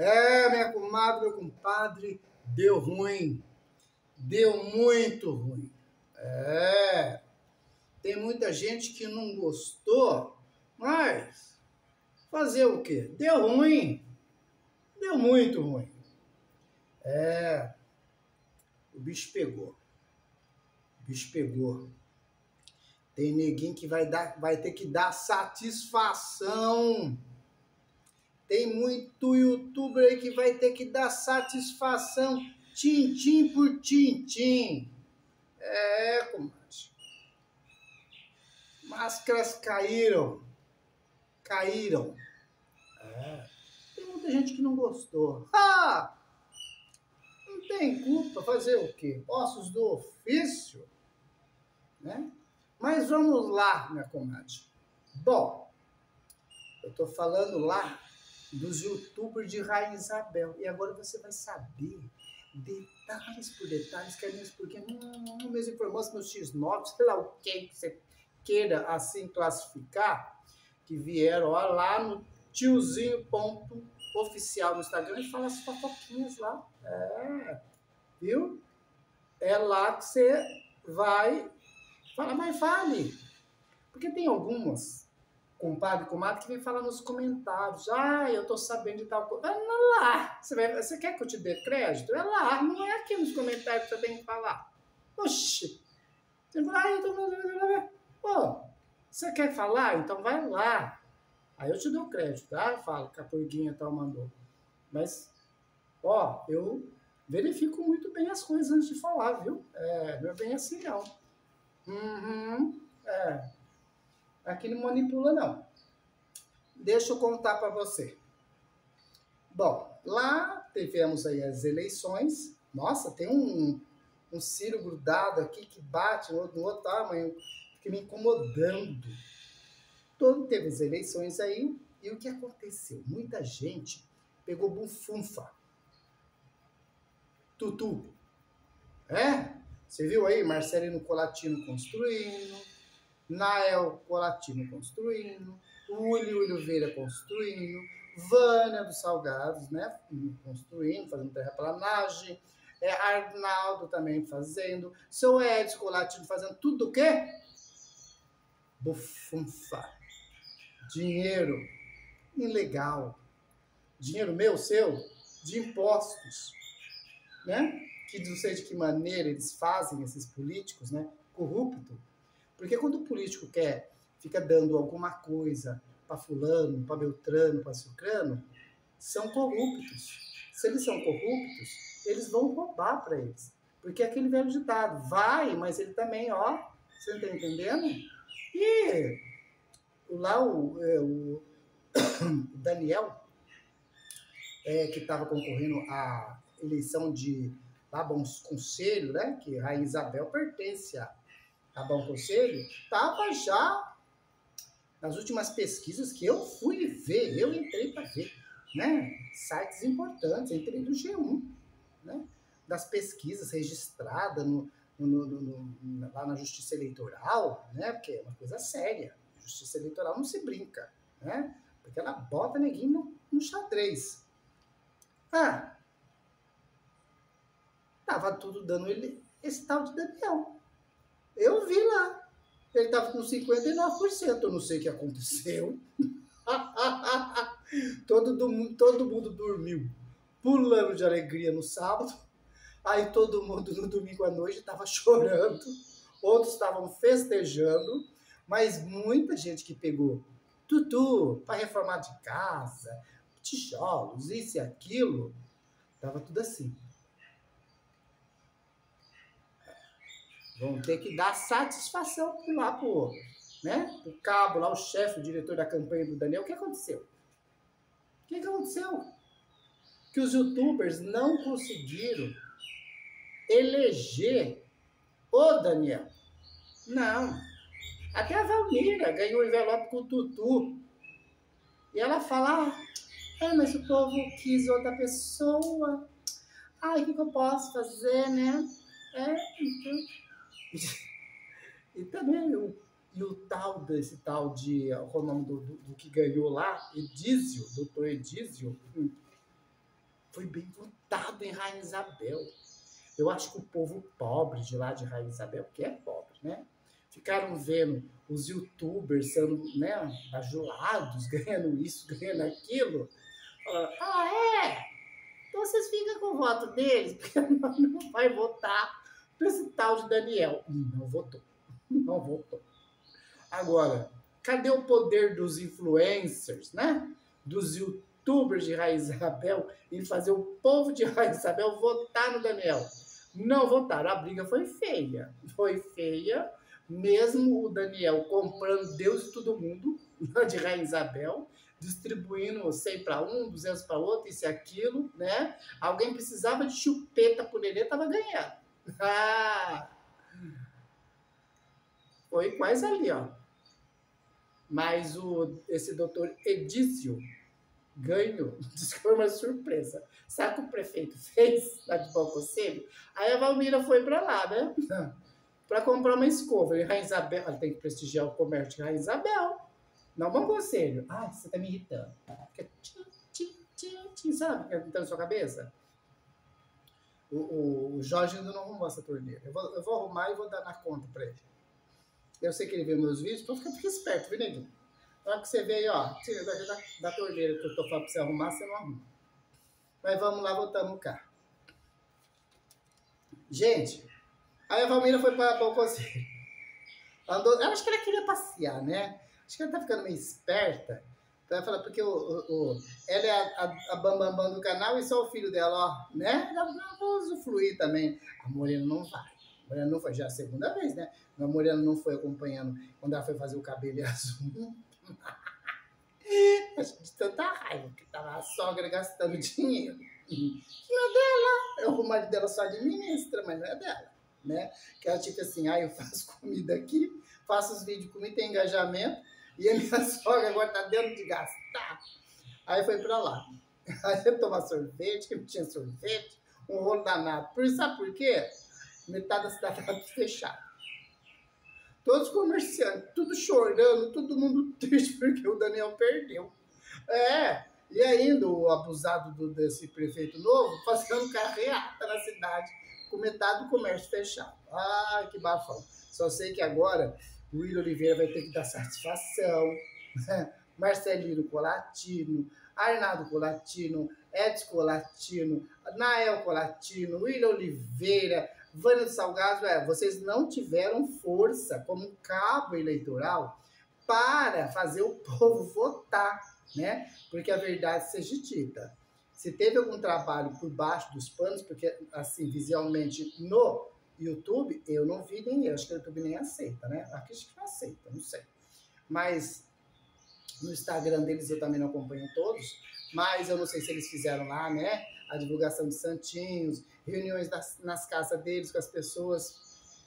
É, minha comadre, meu compadre, deu ruim. Deu muito ruim. É. Tem muita gente que não gostou, mas fazer o quê? Deu ruim. Deu muito ruim. É. O bicho pegou. O bicho pegou. Tem neguinho que vai, dar, vai ter que dar satisfação. Tem muito youtuber aí que vai ter que dar satisfação, tintim por tintim. É, comadre. Máscaras caíram. Caíram. É. Tem muita gente que não gostou. Ah! Não tem culpa. Fazer o quê? Ossos do ofício. Né? Mas vamos lá, minha comadre. Bom, eu tô falando lá dos youtubers de Rainha Isabel. E agora você vai saber detalhes por detalhes, que é mesmo porque hum, meus informantes, meus X9, sei lá o que que você queira assim classificar, que vieram ó, lá no tiozinho ponto oficial no Instagram e fala as fofoquinhas lá. É, viu? É lá que você vai falar, mas fale. Porque tem algumas compadre, comadre, que vem falar nos comentários. Ah, eu tô sabendo de tal coisa. Vai lá. Você, vai, você quer que eu te dê crédito? É lá. Não é aqui nos comentários que você tem que falar. Oxi. Fala, ah, eu tô... Pô, você quer falar? Então vai lá. Aí eu te dou crédito, tá? Eu falo que a porguinha tal mandou. Mas, ó, eu verifico muito bem as coisas antes de falar, viu? É, não é bem assim, não. Uhum, é. Aqui não manipula, não. Deixa eu contar para você. Bom, lá tivemos aí as eleições. Nossa, tem um, um Ciro grudado aqui que bate no outro, no outro tamanho, fica me incomodando. Todo teve as eleições aí. E o que aconteceu? Muita gente pegou bufunfa. Tutu. É? Você viu aí Marcelino Colatino construindo, Nael Colatino construindo, Uli Oliveira construindo, Vânia dos Salgados, né, construindo, fazendo terraplanagem, é, Arnaldo também fazendo, seu Edson Colatino fazendo tudo o quê? Bufunfa. Dinheiro ilegal. Dinheiro meu, seu, de impostos, né? Que não sei de que maneira eles fazem esses políticos, né? Corrupto porque quando o político quer, fica dando alguma coisa para fulano, para Beltrano, para Sucrano, são corruptos. Se eles são corruptos, eles vão roubar para eles. Porque é aquele velho ditado, vai, mas ele também, ó, você está entendendo? E lá o, é, o Daniel, é, que estava concorrendo à eleição de lá, Bons Conselho, né? Que a Isabel pertence a a Bom Conselho, estava já nas últimas pesquisas que eu fui ver, eu entrei para ver, né? Sites importantes, entrei do G1, né? Das pesquisas registradas no, no, no, lá na Justiça Eleitoral, né? Porque é uma coisa séria. Justiça Eleitoral não se brinca, né? Porque ela bota neguinho no, no xadrez. Ah, tava tudo dando ele esse tal de Daniel. Eu vi lá. Ele estava com 59%. Eu não sei o que aconteceu. todo, do, todo mundo dormiu, pulando de alegria no sábado. Aí todo mundo no domingo à noite estava chorando. Outros estavam festejando. Mas muita gente que pegou tutu para reformar de casa, tijolos, isso e aquilo, tava tudo assim. Vão ter que dar satisfação lá pro, né? o cabo, lá o chefe, o diretor da campanha do Daniel. O que aconteceu? O que aconteceu? Que os youtubers não conseguiram eleger o Daniel. Não. Até a Valmira ganhou o envelope com o Tutu. E ela fala, ah, é, mas o povo quis outra pessoa. Ai, o que, que eu posso fazer, né? É, então e também o, e o tal desse tal de. Qual o nome do, do, do que ganhou lá? Edísio, doutor Edísio. Hum. foi bem votado em Rainha Isabel. Eu acho que o povo pobre de lá de Rainha Isabel, que é pobre, né? Ficaram vendo os youtubers sendo né, bajulados, ganhando isso, ganhando aquilo. Ah, é? Então vocês ficam com o voto deles, porque não vai votar esse tal de Daniel. Não votou. Não votou. Agora, cadê o poder dos influencers, né? Dos youtubers de Raiz Isabel em fazer o povo de Raiz Isabel votar no Daniel? Não votaram. A briga foi feia. Foi feia. Mesmo o Daniel comprando Deus e todo mundo de Rainha Isabel, distribuindo 100 para um, 200 para outro, isso e aquilo, né? Alguém precisava de chupeta por ele, tava ganhando. Ah! Foi quase ali, ó. Mas o, esse doutor Edício ganhou. Diz que foi uma surpresa. Sabe o que o prefeito fez lá de Bom Conselho? Aí a Valmira foi para lá, né? para comprar uma escova. E Rainha Isabel, ela tem que prestigiar o comércio de Rainha Isabel. Não, bom conselho. Ai, você tá me irritando. Fica tchim, tchim, tchim, tchim, sabe? Fica irritando sua cabeça. O, o, Jorge ainda não arrumou essa torneira. Eu vou, eu vou arrumar e vou dar na conta para ele. Eu sei que ele vê meus vídeos, então fica, fica esperto, viu, neguinho? Na hora que você vê aí, ó, tira da, da, da torneira que eu tô falando pra você arrumar, você não arruma. Mas vamos lá, voltamos carro. Gente, aí a Valmira foi para o conselho. Andou, eu acho que ela queria passear, né? Acho que ela tá ficando meio esperta. Então ela fala, porque o, o, o ela é a, a, a bambambam bam, do canal e só o filho dela, ó, né? Ela vai usufruir também. A Morena não vai. A Morena não foi, já é a segunda vez, né? A Morena não foi acompanhando quando ela foi fazer o cabelo azul. de tanta raiva que tava a sogra gastando dinheiro. Não é dela. O marido dela só administra, mas não é dela. Né? Que ela tipo assim, ah, eu faço comida aqui, faço os vídeos comigo, tem engajamento, e a sogra agora tá dentro de gastar. Aí foi pra lá. Aí eu tomar sorvete, que não tinha sorvete, um rolo danado. Por, sabe por quê? Metade da cidade estava fechada. Todos os comerciantes, tudo chorando, todo mundo triste porque o Daniel perdeu. É, e ainda o abusado do, desse prefeito novo fazendo carreata na cidade, com metade do comércio fechado. Ai, que bafão. Só sei que agora Will Oliveira vai ter que dar satisfação. Né? Marcelino Colatino, Arnaldo Colatino, Edson Colatino, Nael Colatino, Will Oliveira, Vânia do Salgado, é, vocês não tiveram força como cabo eleitoral para fazer o povo votar, né? Porque a verdade seja dita. Se teve algum trabalho por baixo dos panos, porque assim, visualmente no YouTube, eu não vi nem eu, acho que o YouTube nem aceita, né? Aqui acho que não aceita, não sei. Mas no Instagram deles eu também não acompanho todos, mas eu não sei se eles fizeram lá, né? A divulgação de santinhos, reuniões das, nas casas deles com as pessoas.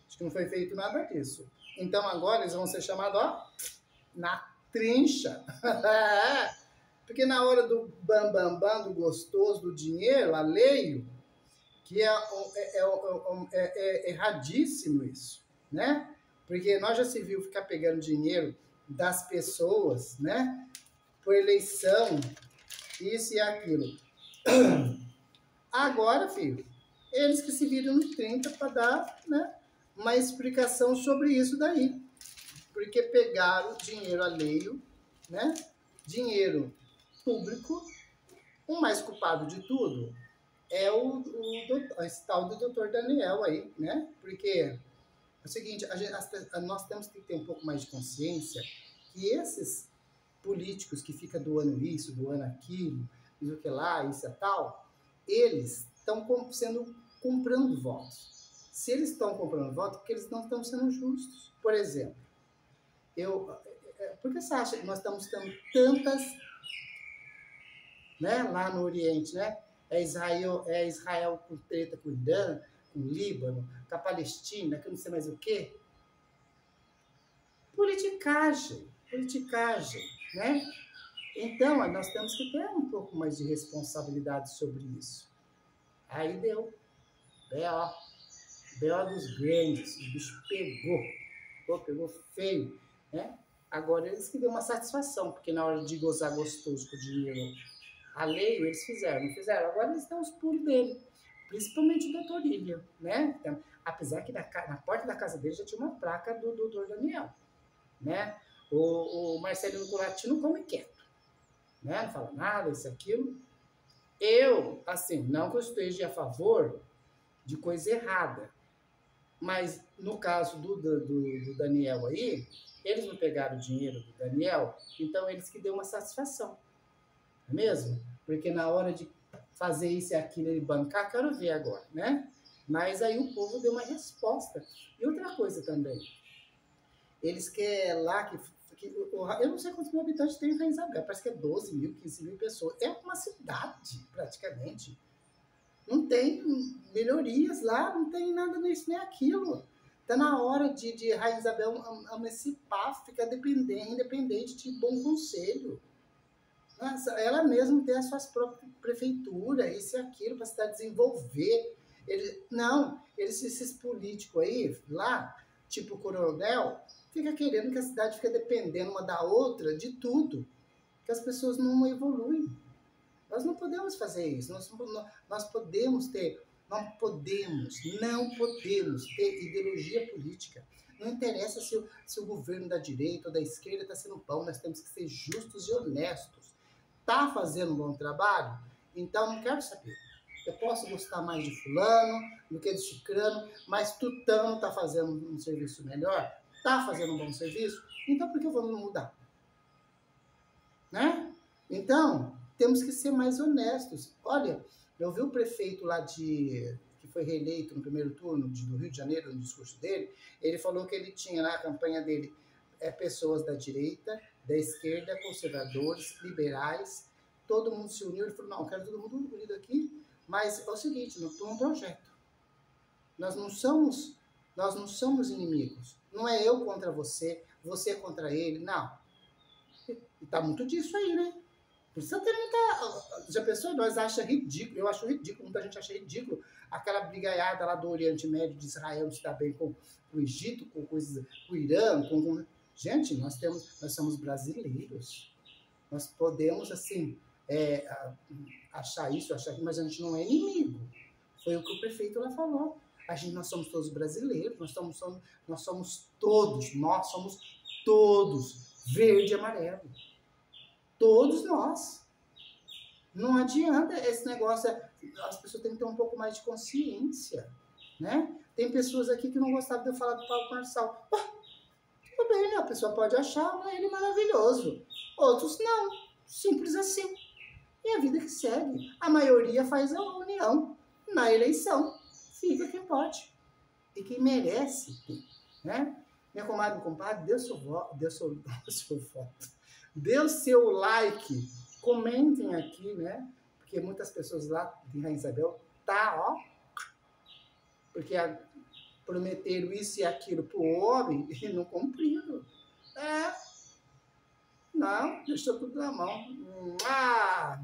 Acho que não foi feito nada disso. Então agora eles vão ser chamados, ó, na trincha. Porque na hora do bam, bam, bam, do gostoso, do dinheiro, alheio, que é, é, é, é, erradíssimo isso, né? Porque nós já se viu ficar pegando dinheiro das pessoas, né? Por eleição, isso e aquilo. Agora, filho, eles que se viram no 30 para dar né, uma explicação sobre isso daí. Porque pegaram dinheiro alheio, né? Dinheiro público. O mais culpado de tudo é o, o esse tal do doutor Daniel aí, né? Porque é o seguinte, a gente, a, nós temos que ter um pouco mais de consciência que esses políticos que ficam doando isso, doando aquilo, isso que lá, isso e tal, eles estão sendo comprando votos. Se eles estão comprando votos, é porque eles não estão sendo justos. Por exemplo, eu, é, é, por que você acha que nós estamos tendo tantas, né, lá no Oriente, né? É Israel, é Israel com treta com o Irã, com o Líbano, com a Palestina, que não sei mais o quê. Politicagem, politicagem, né? Então, nós temos que ter um pouco mais de responsabilidade sobre isso. Aí deu. B.O. B.O. dos grandes. O bicho pegou. Pô, pegou feio, né? Agora eles que deu uma satisfação, porque na hora de gozar gostoso com o dinheiro alheio, eles fizeram, fizeram. Agora eles dão os pulos dele, principalmente o doutor Lívia, né? Então, apesar que na, na, porta da casa dele já tinha uma placa do doutor Daniel, né? O, o Marcelino Colatino come quieto, né? Não fala nada, isso, aquilo. Eu, assim, não que eu esteja a favor de coisa errada, mas no caso do, do, do Daniel aí, eles não pegaram o dinheiro do Daniel, então eles que deu uma satisfação. É mesmo? Porque na hora de fazer isso e aquilo, ele bancar, quero ver agora, né? Mas aí o povo deu uma resposta. E outra coisa também, eles querem lá que, que eu não sei quantos mil habitantes tem em Isabel, parece que é 12 mil, 15 mil pessoas. É uma cidade, praticamente. Não tem melhorias lá, não tem nada nisso nem aquilo. Está na hora de, de Rainha Isabel emancipar, ficar dependente, independente de bom conselho. Ela mesma tem as suas próprias prefeituras, isso e aquilo, para a cidade desenvolver. Ele, não, eles, esses políticos aí, lá, tipo coronel, fica querendo que a cidade fique dependendo uma da outra de tudo. Que as pessoas não evoluem. Nós não podemos fazer isso. Nós, nós podemos ter, não podemos, não podemos ter ideologia política. Não interessa se se o governo da direita ou da esquerda está sendo pão, nós temos que ser justos e honestos. Está fazendo um bom trabalho? Então não quero saber. Eu posso gostar mais de fulano do que de cicrano, mas tutano está fazendo um serviço melhor? Está fazendo um bom serviço? Então por que vamos mudar? Né? Então, temos que ser mais honestos. Olha, eu vi o prefeito lá de que foi reeleito no primeiro turno de, do Rio de Janeiro, no discurso dele, ele falou que ele tinha na campanha dele é, pessoas da direita, da esquerda, conservadores, liberais, todo mundo se uniu. Ele falou: não, quero todo mundo unido aqui, mas é o seguinte, nós temos um projeto. Nós não somos, nós não somos inimigos. Não é eu contra você, você contra ele, não. E tá muito disso aí, né? Precisa ter muita. Já pensou? Nós acha ridículo, eu acho ridículo, muita gente acha ridículo aquela brigaiada lá do Oriente Médio de Israel se dá bem com, com o Egito, com coisas, com o Irã, com, com, Gente, nós temos, nós somos brasileiros. Nós podemos, assim, é, achar isso, achar aquilo, mas a gente não é inimigo. Foi o que o prefeito lá falou. A gente, nós somos todos brasileiros, nós somos, somos, nós somos todos, nós somos todos verde e amarelo. Todos nós. Não adianta esse negócio, as pessoas têm que ter um pouco mais de consciência, né? Tem pessoas aqui que não gostavam de eu falar do Paulo Marçal. Tudo bem, a pessoa pode achar ele maravilhoso. Outros não. Simples assim. E a vida que segue. A maioria faz a união. Na eleição, fica quem pode. E quem merece, né? Minha comadre, meu compadre, dê seu, voto, dê seu, seu voto Dê seu like, comentem aqui, né? Porque muitas pessoas lá de Rainha Isabel tá, ó. Porque a, prometeram isso e aquilo pro homem e não cumpriram. É. Não, deixou tudo na mão. Ah!